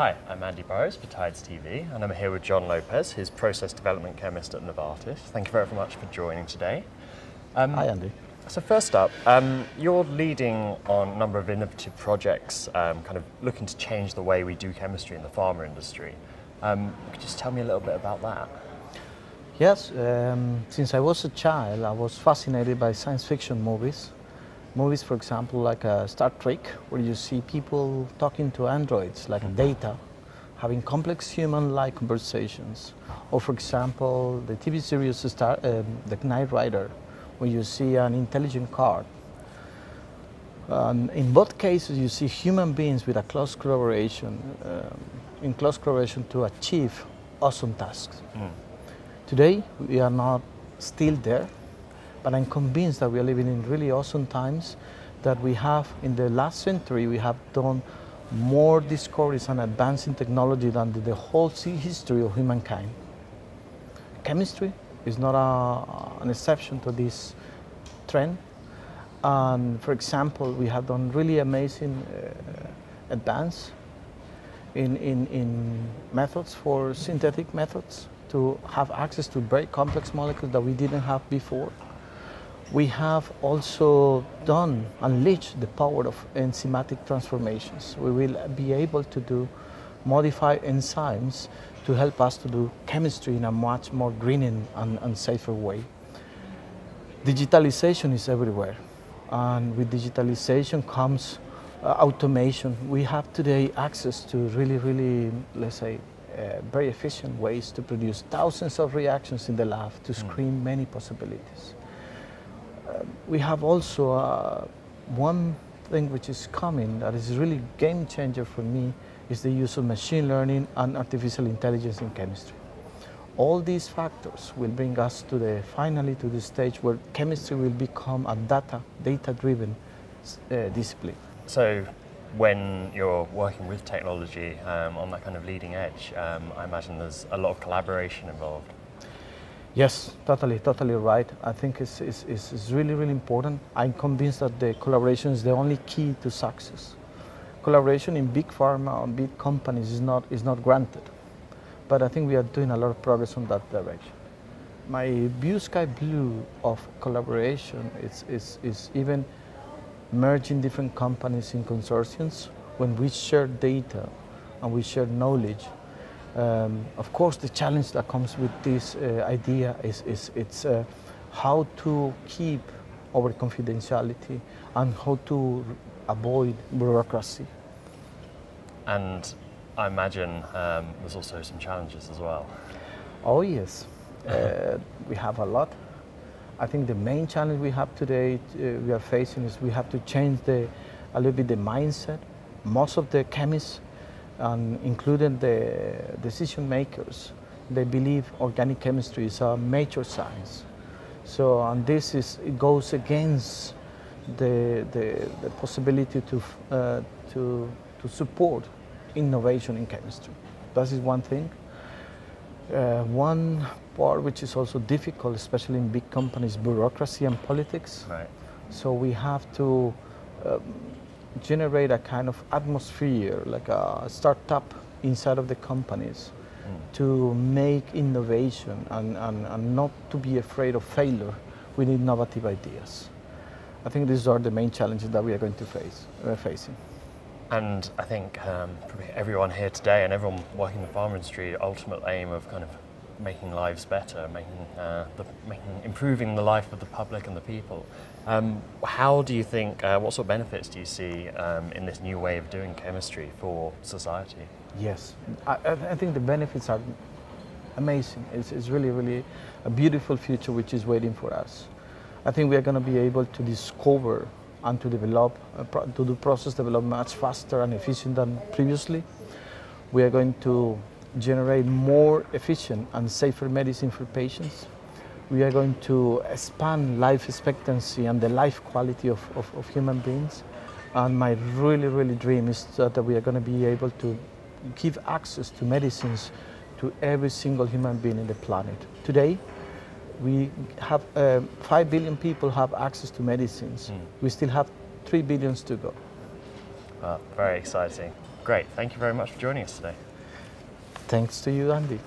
Hi, I'm Andy Burrows for Tides TV, and I'm here with John Lopez, his process development chemist at Novartis. Thank you very much for joining today. Um, Hi, Andy. So first up, um, you're leading on a number of innovative projects, um, kind of looking to change the way we do chemistry in the pharma industry. Um, could you just tell me a little bit about that? Yes, um, since I was a child, I was fascinated by science fiction movies. Movies, for example, like uh, Star Trek, where you see people talking to androids, like mm -hmm. data, having complex human-like conversations. Or, for example, the TV series Star, um, The Knight Rider, where you see an intelligent car. Um, in both cases, you see human beings with a close collaboration, um, in close collaboration to achieve awesome tasks. Mm. Today, we are not still there, but I'm convinced that we are living in really awesome times, that we have, in the last century, we have done more discoveries and advancing technology than the whole history of humankind. Chemistry is not a, an exception to this trend. And for example, we have done really amazing uh, advance in, in, in methods for synthetic methods to have access to very complex molecules that we didn't have before. We have also done, unleashed the power of enzymatic transformations. We will be able to do modify enzymes to help us to do chemistry in a much more green and, and safer way. Digitalization is everywhere. And with digitalization comes uh, automation. We have today access to really, really, let's say, uh, very efficient ways to produce thousands of reactions in the lab to hmm. screen mm. many possibilities. We have also uh, one thing which is coming that is really game changer for me is the use of machine learning and artificial intelligence in chemistry. All these factors will bring us to the finally to the stage where chemistry will become a data data driven uh, discipline. So when you're working with technology um, on that kind of leading edge, um, I imagine there's a lot of collaboration involved. Yes, totally, totally right. I think it's, it's, it's really, really important. I'm convinced that the collaboration is the only key to success. Collaboration in big pharma or big companies is not, is not granted. But I think we are doing a lot of progress on that direction. My blue sky blue of collaboration is, is, is even merging different companies in consortiums, when we share data and we share knowledge, um, of course the challenge that comes with this uh, idea is, is it's uh, how to keep our confidentiality and how to avoid bureaucracy. And I imagine um, there's also some challenges as well. Oh yes, uh, we have a lot. I think the main challenge we have today, uh, we are facing is we have to change the, a little bit the mindset. Most of the chemists, um, including the decision makers, they believe organic chemistry is a major science. So, and this is, it goes against the, the, the possibility to, uh, to, to support innovation in chemistry. That is one thing. Uh, one part which is also difficult, especially in big companies, bureaucracy and politics. Right. So we have to um, generate a kind of atmosphere, like a startup inside of the companies mm. to make innovation and, and, and not to be afraid of failure with innovative ideas. I think these are the main challenges that we are going to face, uh, facing. And I think um, everyone here today and everyone working in the pharma industry, ultimate aim of kind of making lives better, making, uh, the, making, improving the life of the public and the people. Um, how do you think, uh, what sort of benefits do you see um, in this new way of doing chemistry for society? Yes, I, I think the benefits are amazing. It's, it's, really, really a beautiful future which is waiting for us. I think we are going to be able to discover and to develop, uh, to do process development much faster and efficient than previously. We are going to generate more efficient and safer medicine for patients. We are going to expand life expectancy and the life quality of, of, of human beings. And my really, really dream is that we are going to be able to give access to medicines to every single human being in the planet. Today, we have uh, 5 billion people have access to medicines. Mm. We still have 3 billions to go. Well, very exciting. Great. Thank you very much for joining us today. Thanks to you, Andy.